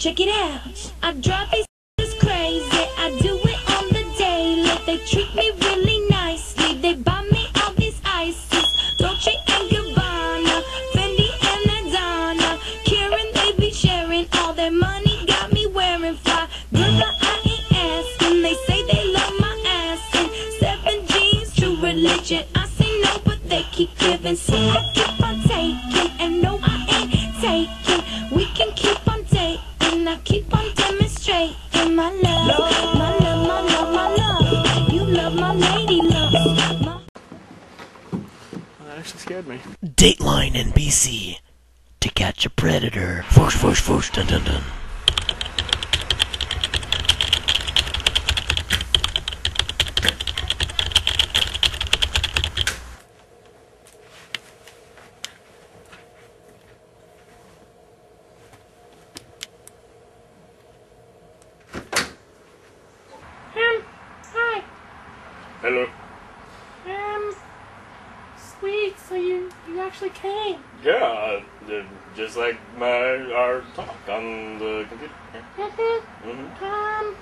Check it out. Keep giving. So I keep on taking, and no, I ain't taking. We can keep on dating. I keep on demonstrating my love, my love, my love, my love. You love my lady love. My That actually scared me. Dateline NBC. To catch a predator. Foosh, foosh, foosh, dun dun dun. Um, hi. Hello. Um, sweet. So you you actually came. Yeah, uh, just like my our talk on the computer. Mm-hmm. Mm-hmm. Um,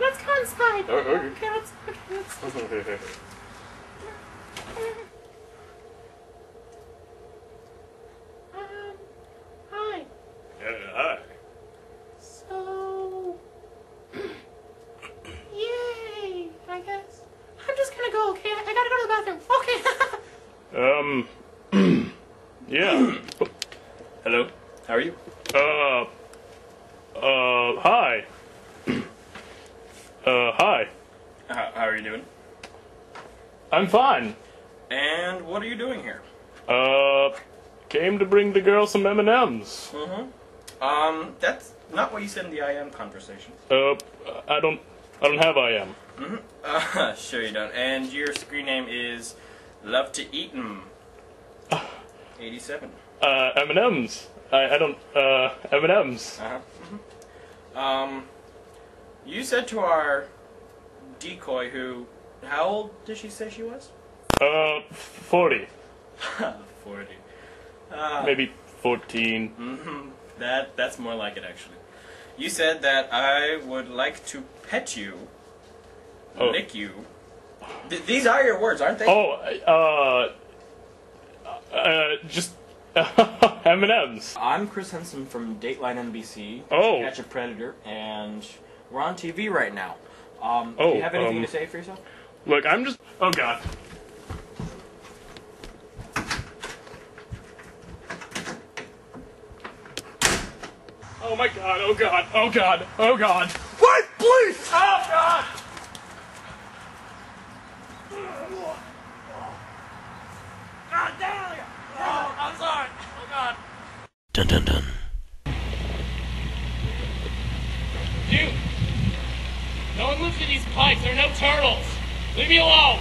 let's go inside. Oh, okay. Okay, let's. Okay, let's. Um, hi. yeah, hi. So, yay! I guess I'm just gonna go. Okay, I, I gotta go to the bathroom. Okay. Um. yeah. Hello, how are you? Uh. Uh. Hi. Uh. Hi. How, how are you doing? I'm fine. And what are you doing here? Uh. Came to bring the girl some M and M's. Mm-hmm. Um, that's not what you said in the IM conversation. Uh. I don't. I don't have I am. Mm-hmm. Uh, sure you don't. And your screen name is Love to Eat 'em. 87. Uh. M and M's. I. I don't. Uh. M and M's. Uh-huh. hmm Um, you said to our decoy who, how old did she say she was? Uh. Forty. 40. Uh, Maybe fourteen. hmm That that's more like it actually. You said that I would like to pet you, Oh. lick you. Th- these are your words, aren't they? Oh, uh, uh, just M and M's. I'm Chris Hansen from Dateline NBC. Oh. Catch a Predator, and we're on TV right now. Um, do Oh, you have anything um, to say for yourself? Look, I'm just. Oh God. Oh my God! Oh God! Oh God! Oh God! What? Please! Oh God! God damn! Oh, I'm sorry. Oh God! Dun dun dun. You! No one lives in these pipes. There are no turtles. Leave me alone.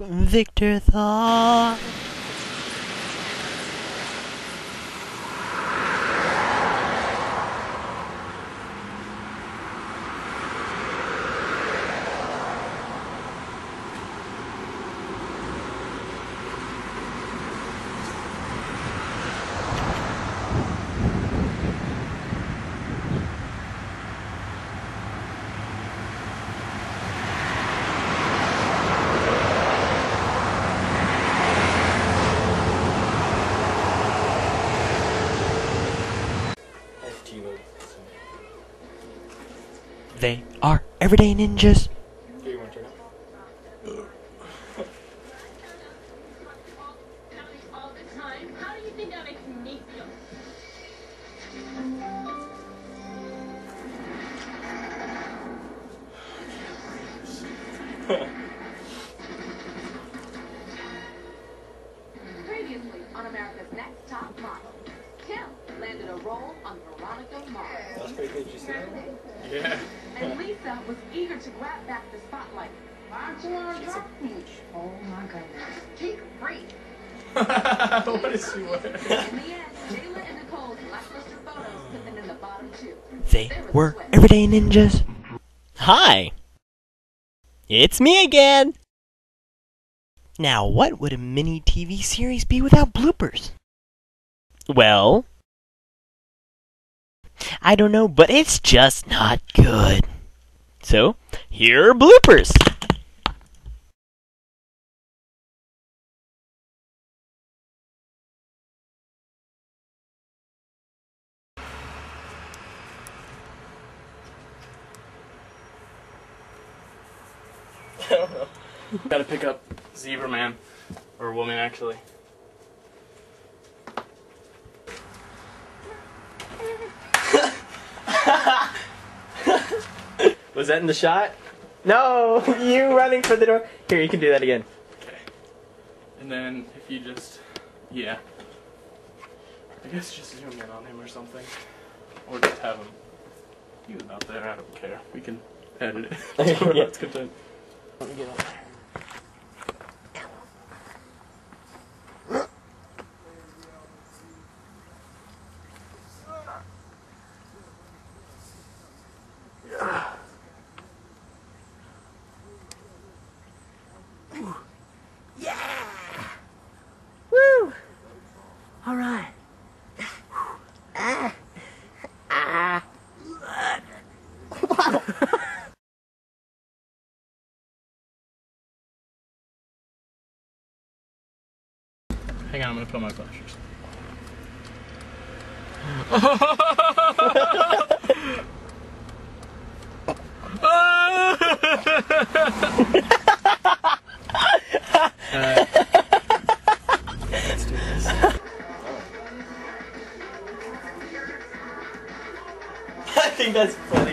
Victor Thaw. They are everyday ninjas. Do you want to turn it? all the time. How do you think that makes me feel? Previously on America's Next Top Model, Kim landed a role on Veronica Ninjas. That's pretty good. You see that? Yeah. And Lisa was eager to grab back the spotlight. Aren't you on top? Oh my goodness. Keep free. what is she wearing? In the end, Jayla and Nicole's lackluster photos put them in the bottom two. They were everyday ninjas. Hi. It's me again. Now, what would a mini TV series be without bloopers? Well, I don't know, but it's just not good. So, here are bloopers. Gotta pick up Zebra Man. Or woman, actually. Was that in the shot? No, you running for the door. Here, you can do that again. Okay. And then if you just. Yeah. I guess just zoom in on him or something. Or just have him. He was out there, I don't care. We can edit it. Yeah. Let's continue. Let me get on Hang on, I'm gonna put on my flashers. uh. I think that's funny.